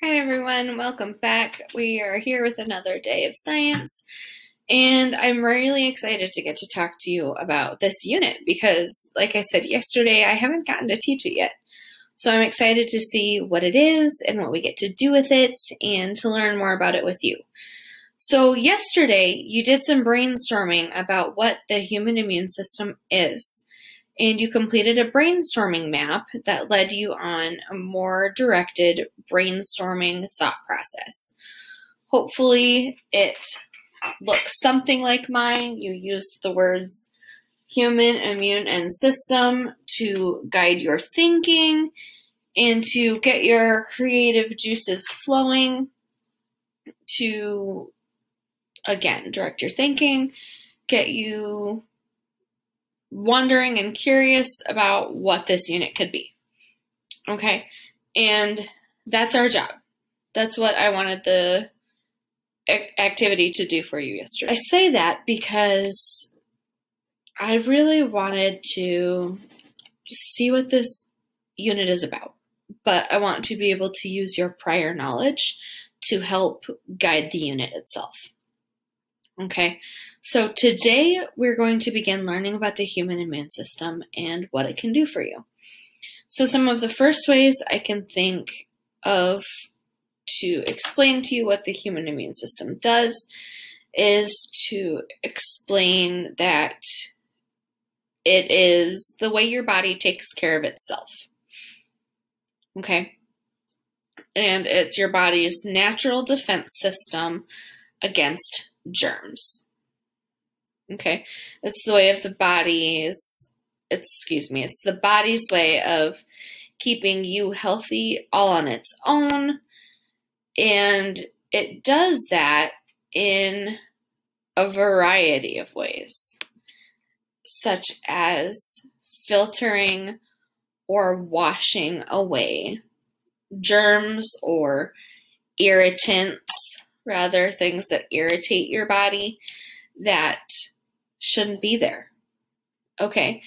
Hi everyone, welcome back. We are here with another day of science, and I'm really excited to get to talk to you about this unit because, like I said yesterday, I haven't gotten to teach it yet. So I'm excited to see what it is and what we get to do with it and to learn more about it with you. So, yesterday you did some brainstorming about what the human immune system is and you completed a brainstorming map that led you on a more directed brainstorming thought process. Hopefully, it looks something like mine. You used the words human, immune, and system to guide your thinking and to get your creative juices flowing, to again direct your thinking, get you wondering and curious about what this unit could be. Okay, and that's our job. That's what I wanted the activity to do for you yesterday. I say that because I really wanted to see what this unit is about, but I want to be able to use your prior knowledge to help guide the unit itself. Okay, so today we're going to begin learning about the human immune system and what it can do for you. So, some of the first ways I can think of to explain to you what the human immune system does is to explain that it is the way your body takes care of itself. Okay? And it's your body's natural defense system against germs. Okay, it's the way of the body's, excuse me, it's the body's way of keeping you healthy all on its own. And it does that in a variety of ways, such as filtering or washing away germs or irritants rather things that irritate your body that shouldn't be there. Okay.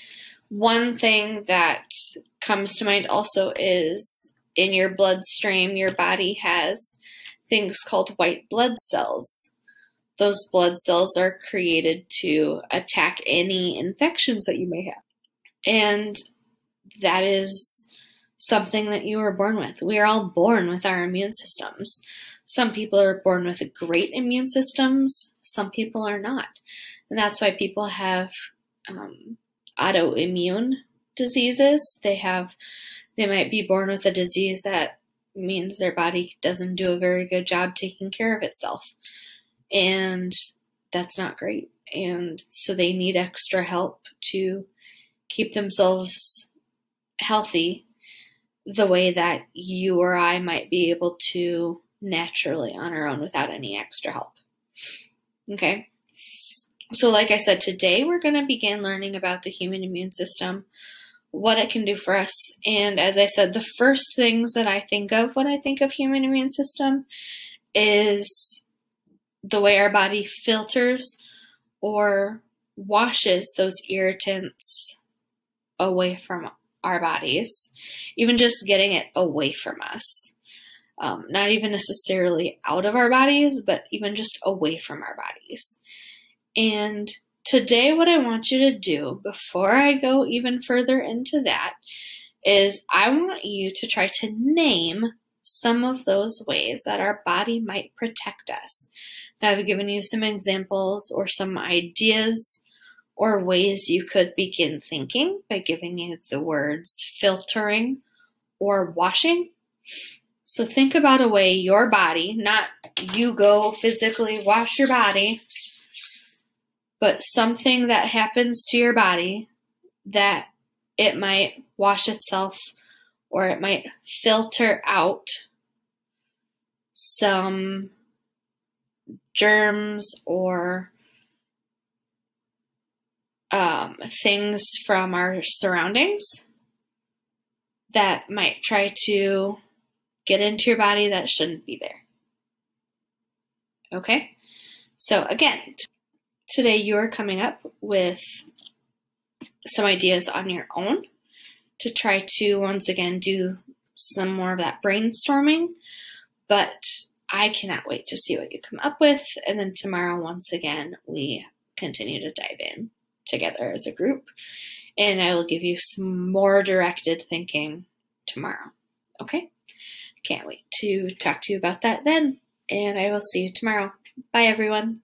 One thing that comes to mind also is in your bloodstream, your body has things called white blood cells. Those blood cells are created to attack any infections that you may have. And that is something that you were born with. We are all born with our immune systems. Some people are born with great immune systems, some people are not. And that's why people have um, autoimmune diseases. They have, they might be born with a disease that means their body doesn't do a very good job taking care of itself. And that's not great. And so they need extra help to keep themselves healthy the way that you or I might be able to naturally on our own without any extra help. Okay. So, like I said, today we're going to begin learning about the human immune system, what it can do for us. And as I said, the first things that I think of when I think of human immune system is the way our body filters or washes those irritants away from our bodies, even just getting it away from us um, not even necessarily out of our bodies, but even just away from our bodies. And today, what I want you to do before I go even further into that is I want you to try to name some of those ways that our body might protect us. Now, I've given you some examples or some ideas or ways you could begin thinking by giving you the words filtering or washing. So think about a way your body, not you go physically wash your body, but something that happens to your body that it might wash itself or it might filter out some germs or um, things from our surroundings that might try to get into your body that shouldn't be there. Okay? So, again, t- today you are coming up with some ideas on your own to try to once again do some more of that brainstorming. But I cannot wait to see what you come up with. And then tomorrow, once again, we continue to dive in together as a group. And I will give you some more directed thinking tomorrow. Okay? Can't wait to talk to you about that then. And I will see you tomorrow. Bye, everyone.